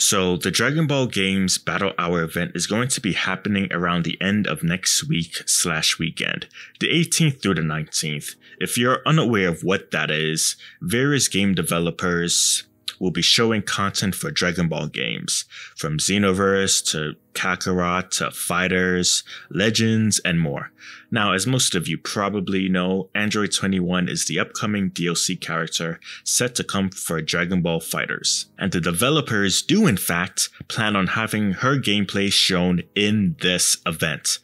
So, the Dragon Ball Games Battle Hour event is going to be happening around the end of next week slash weekend, the 18th through the 19th. If you're unaware of what that is, various game developers, will be showing content for Dragon Ball games, from Xenoverse to Kakarot to FighterZ, Legends, and more. Now, as most of you probably know, Android 21 is the upcoming DLC character set to come for Dragon Ball FighterZ, and the developers do in fact plan on having her gameplay shown in this event.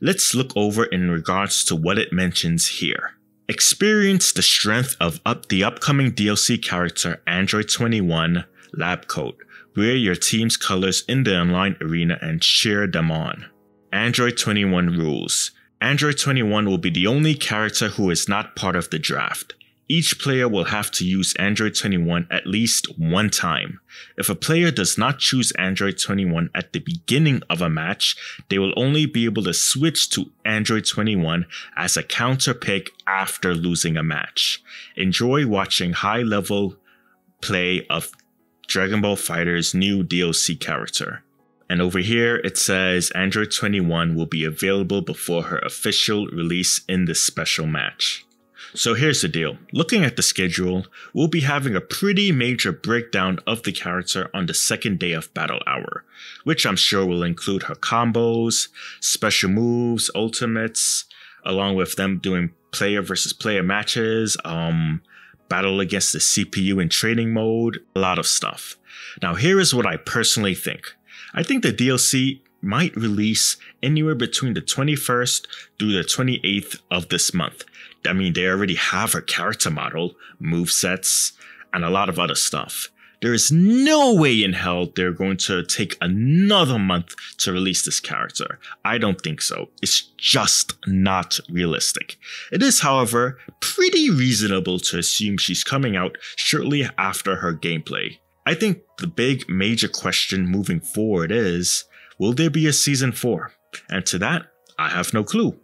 Let's look over in regards to what it mentions here. Experience the strength of up the upcoming DLC character Android 21 Lab Coat. Wear your team's colors in the online arena and cheer them on. Android 21 rules. Android 21 will be the only character who is not part of the draft. Each player will have to use Android 21 at least one time. If a player does not choose Android 21 at the beginning of a match, they will only be able to switch to Android 21 as a counter pick after losing a match. Enjoy watching high level play of Dragon Ball Fighter's new DLC character. And over here it says Android 21 will be available before her official release in this special match. So here's the deal. Looking at the schedule, we'll be having a pretty major breakdown of the character on the second day of Battle Hour, which I'm sure will include her combos, special moves, ultimates, along with them doing player versus player matches, um, battle against the CPU in training mode, a lot of stuff. Now here is what I personally think. I think the DLC might release anywhere between the 21st through the 28th of this month. I mean, they already have a character model, move sets, and a lot of other stuff. There is no way in hell they're going to take another month to release this character. I don't think so. It's just not realistic. It is, however, pretty reasonable to assume she's coming out shortly after her gameplay. I think the big major question moving forward is, will there be a season 4? And to that, I have no clue.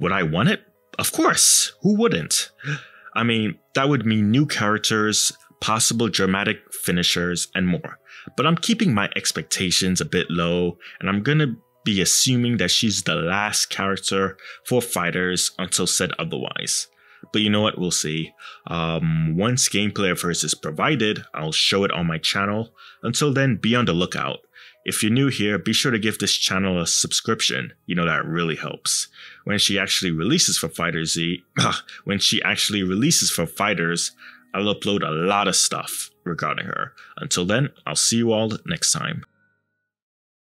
Would I want it? Of course, who wouldn't? I mean, that would mean new characters, possible dramatic finishers, and more. But I'm keeping my expectations a bit low, and I'm gonna be assuming that she's the last character for FighterZ until said otherwise. But you know what? We'll see. Um, once gameplay of hers is provided, I'll show it on my channel. Until then, be on the lookout. If you're new here, be sure to give this channel a subscription. You know that really helps. When she actually releases for FighterZ, when she actually releases for FighterZ, I'll upload a lot of stuff regarding her. Until then, I'll see you all next time.